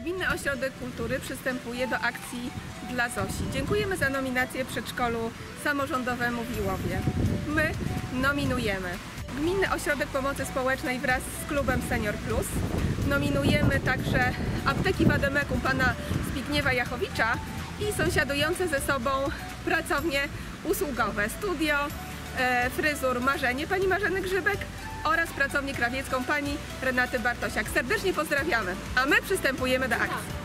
Gminny Ośrodek Kultury przystępuje do akcji dla Zosi. Dziękujemy za nominację przedszkolu samorządowemu w Iłowie. My nominujemy Gminny Ośrodek Pomocy Społecznej wraz z klubem Senior Plus. Nominujemy także apteki Wademekum pana Zbigniewa Jachowicza i sąsiadujące ze sobą pracownie usługowe Studio Fryzur Marzenie pani Marzeny Grzybek oraz pracownię krawiecką pani Renaty Bartosiak. Serdecznie pozdrawiamy, a my przystępujemy do akcji.